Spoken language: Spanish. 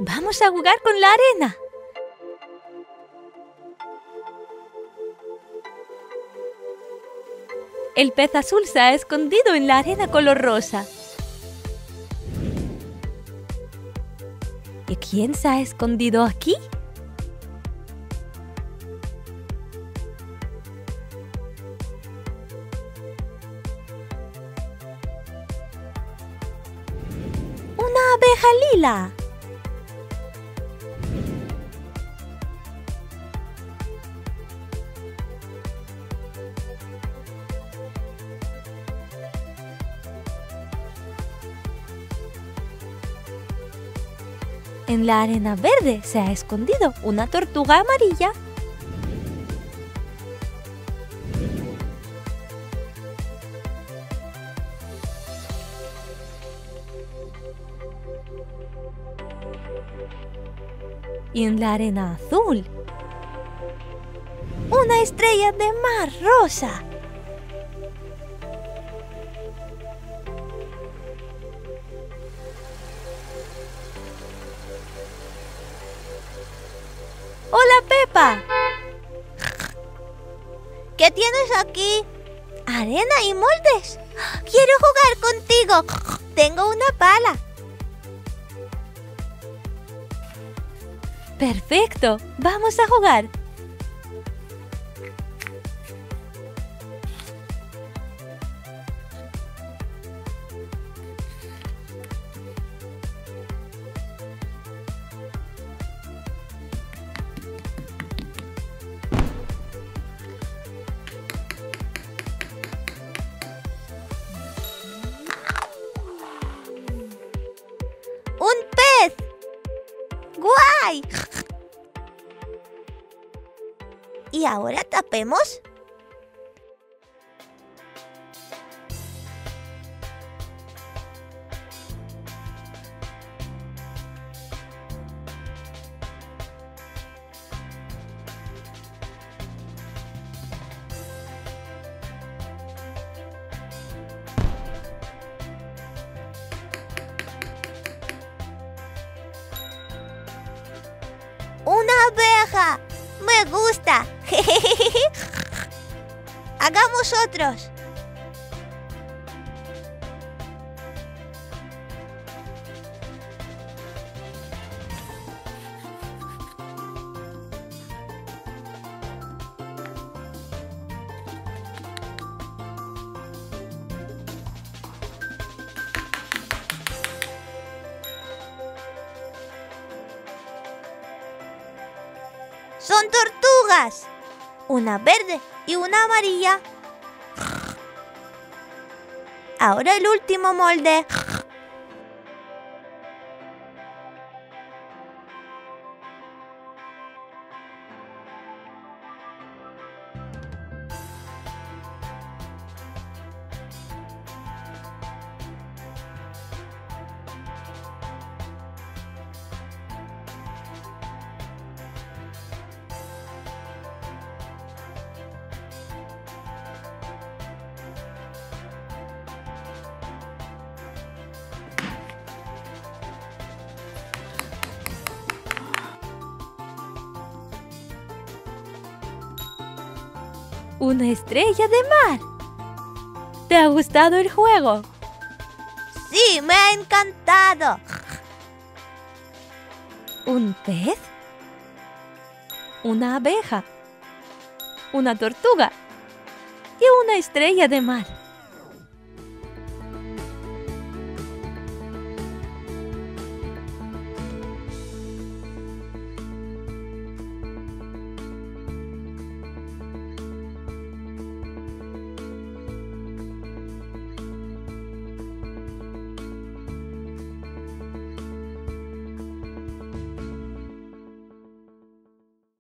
Vamos a jugar con la arena. El pez azul se ha escondido en la arena color rosa. ¿Y quién se ha escondido aquí? Abeja lila. En la arena verde se ha escondido una tortuga amarilla. Y en la arena azul, una estrella de mar rosa. ¡Hola, Pepa! ¿Qué tienes aquí? Arena y moldes. Quiero jugar contigo. Tengo una pala. Perfecto, vamos a jugar. ¿Y ahora tapemos? Abeja! ¡Me gusta! Hagamos otros. Son tortugas. Una verde y una amarilla. Ahora el último molde. Una estrella de mar. ¿Te ha gustado el juego? Sí, me ha encantado. ¿Un pez? ¿Una abeja? ¿Una tortuga? Y una estrella de mar.